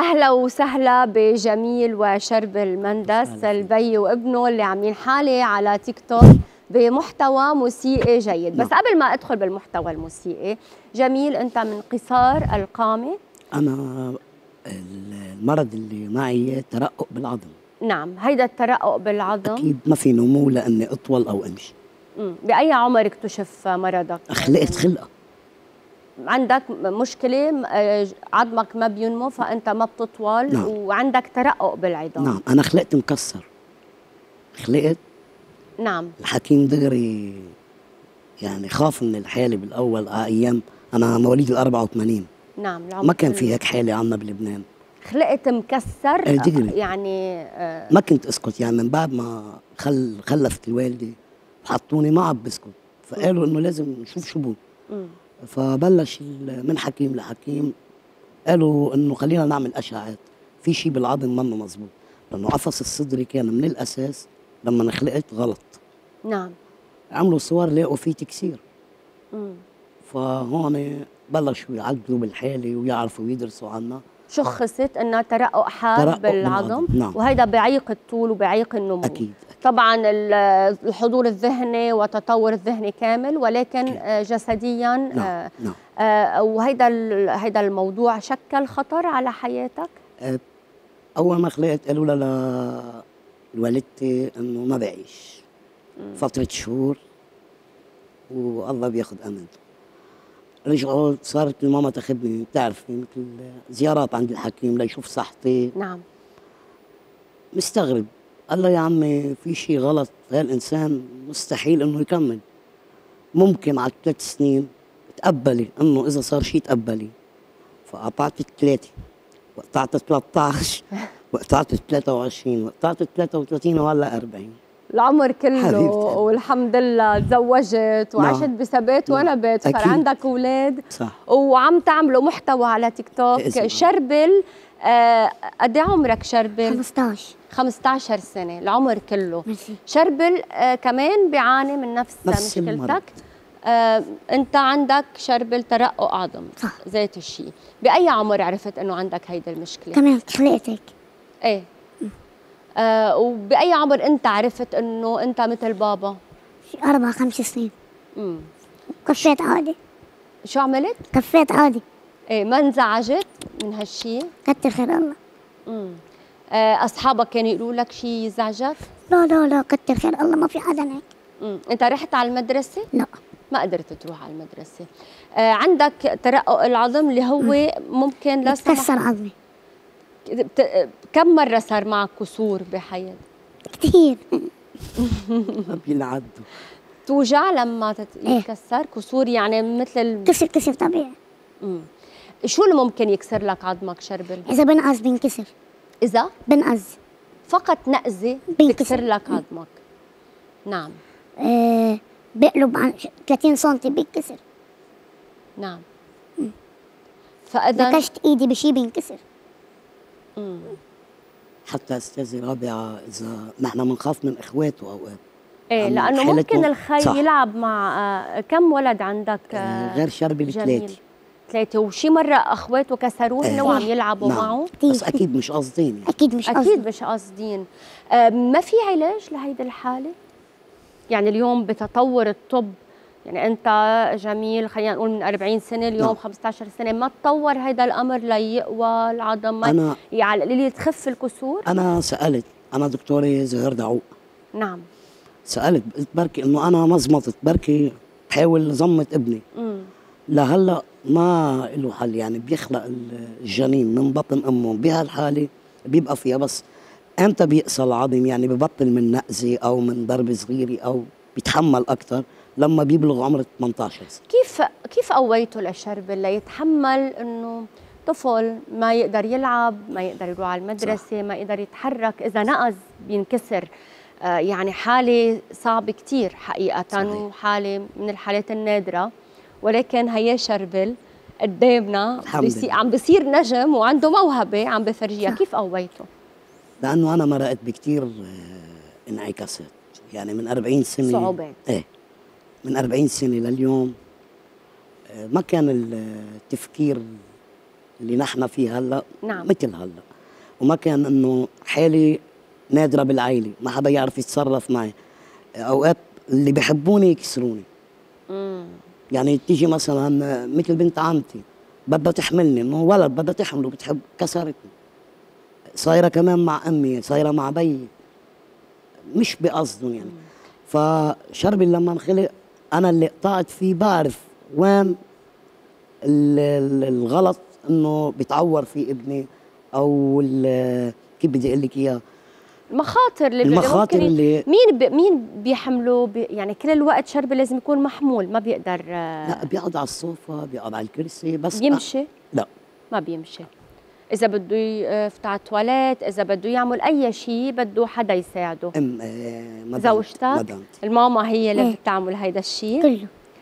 أهلا وسهلا بجميل وشرب المندس البي وابنه اللي عاملين حالي على تيك توك بمحتوى موسيقي جيد. بس نعم. قبل ما أدخل بالمحتوى الموسيقي جميل أنت من قصار القامة؟ أنا المرض اللي معي ترقق بالعظم. نعم هيدا الترقق بالعظم؟ أكيد ما في نمو لأني أطول أو أمشي. بأي عمر اكتشف مرضك؟ خلقت خلقة. عندك مشكلة آه، عظمك ما بينمو فأنت ما بتطول نعم. وعندك ترقق بالعظام نعم أنا خلقت مكسر خلقت نعم الحكيم دغري يعني خاف من الحاله بالأول على أيام أنا مواليد ال 84 نعم ما كان. في هيك حاله عنا بلبنان خلقت مكسر إيه دغري. يعني آه، ما كنت أسكت يعني من بعد ما خل خلفت الوالدة وحطوني ما عم بسكت فقالوا إنه لازم نشوف شو بو مم. فبلش من حكيم لحكيم. قالوا إنه خلينا نعمل اشعاعات في شيء بالعظم منه مزبوط لأنه قفص الصدري كان من الأساس لما خلقت غلط. نعم. عملوا صور لقوا فيه تكسير. مم. فهون بلشوا يعدلوا بالحالة ويعرفوا ويدرسوا عنا. شخصت إنها ترقق حاد بالعظم، نعم. وهيدا بيعيق الطول وبيعيق النمو. أكيد. طبعا ال- الحضور الذهني والتطور الذهني كامل ولكن. آه، جسديا نعم آه، نعم. آه، ال- هيدا الموضوع شكل خطر على حياتك؟ أول ما خلقت قالوا لها لوالدتي إنه ما بعيش. فتره شهور والله بياخذ امانته رجعوا صارت الماما تاخذني بتعرفي مثل زيارات عند الحكيم ليشوف صحتي. نعم. مستغرب. قال له يا عمي في شيء غلط. هالانسان مستحيل إنه يكمل. ممكن على ثلاث سنين تقبلي إنه إذا صار شيء تقبلي. فقطعت الثلاثة. وقطعت 13 وقطعت 23 وقطعت 33 وهلأ 40 العمر كله حبيبتي. والحمد لله تزوجت وعشت نعم. بثبات نعم. ونبات صار أكيد. عندك أولاد صح وعم تعملوا محتوى على تيك توك بإذن. شربل آه، قد إيه عمرك شربل 15 15 سنة العمر كله ميرسي شربل آه كمان بيعاني من نفس, نفس المرض. مشكلتك آه أنت عندك شربل ترقق عظم صح. ذات الشيء بأي عمر عرفت إنه عندك هيدي المشكلة تمام خلقتك إيه آه وبأي عمر أنت عرفت إنه أنت مثل بابا؟ أربع خمس سنين. امم كفيت عادي. شو عملت؟ كفيت عادي. إيه ما انزعجت من هالشيء كتر خير الله. امم أصحابك كانوا يقولوا لك شيء يزعجك لا لا لا كتر خير الله ما في حدا هيك. امم أنت رحت على المدرسة؟ لا. ما قدرت تروح على المدرسة. آه عندك ترقق العظم اللي هو ممكن لا سمح تكسر عظمي. كم مرة صار معك كسور بحياتك؟ كثير ما بينعدوا توجع لما إيه. يتكسر كسور يعني مثل ال... كسر كسر طبيعي مم. شو اللي ممكن يكسر لك عظمك شربل؟ إذا بنقص بينكسر إذا بنقص فقط نقزة بينكسر. تكسر لك عظمك نعم آه بقلب عن ش- 30 سم بينكسر نعم فإذا نكشت إيدي بشي بينكسر. حتى استاذه رابعة إذا نحن بنخاف من إخواته اوقات إيه حالته- ممكن الخي صح. يلعب مع آه، كم ولد عندك آه، غير شربل جميل ثلاثة ثلاثة وشي مرة أخواته كسروه إيه. إنه وعم يلعبوا نعم. معه. بس أكيد مش قاصدين يعني. أكيد مش أكيد قصدي مش قاصدين آه، ما في علاج لهيدي الحالة؟ يعني اليوم بتطور الطب يعني أنت جميل خلينا نقول من 40 سنة اليوم نعم. 15 سنة ما تطور هيدا الأمر ليقوى العظم ما أنا يعني اللي تخف الكسور؟ أنا سألت أنا دكتورة زهير دعوق نعم سألت قلت بركي إنه أنا ما زمطت بركي بحاول زمت ابني مم. لهلأ ما له حل يعني بيخلق الجنين من بطن أمه بهالحالة بيبقى فيها بس إمتى بيقسى العظم يعني ببطل من نقزة أو من ضربه صغيرة أو بيتحمل أكثر لما بيبلغ عمر 18 سنة. كيف كيف قويته للشرب ليتحمل إنه طفل ما يقدر يلعب ما يقدر يروح على المدرسة ما يقدر يتحرك. إذا نقز بينكسر. آه يعني حالة صعبه كتير حقيقة صحيح. وحالة من الحالات النادرة. ولكن هي شربل. قدامنا بيصير. عم بصير نجم وعنده موهبة عم بفرجيها. صح. كيف قويته لأنه أنا مرقت بكثير انعكاسات. يعني من 40 سنة صعوبات. إيه. من 40 سنة لليوم. آه، ما كان التفكير اللي نحن فيه هلأ نعم. مثل هلأ. وما كان إنه حالي نادرة بالعائلة ما حدا يعرف يتصرف معي. أوقات اللي بيحبوني يكسروني. مم. يعني تيجي مثلا مثل بنت عمتي بدها تحملني. إنه ولد بدها تحمله بتحب كسرتني. صايرة كمان مع أمي صايرة مع بيي. مش بقصدهم يعني. فشربي لما انخلق أنا اللي قطعت فيه بعرف وين ال- ال- الغلط إنه بتعور في ابني أو ال- كيف بدي أقول لك اياها المخاطر اللي المخاطر اللي- مين ب... مين بيحمله بي... يعني كل الوقت شربي لازم يكون محمول ما بيقدر آه، لا بيقعد على الصوفة بيقعد على الكرسي بس يمشي لا. ما بيمشي. إذا بده يفتح على التواليت إذا بده يعمل أي شيء بده حدا يساعده. أم آه، زوجتك مدامتي الماما هي اللي إيه. بتعمل هيدا الشيء. كله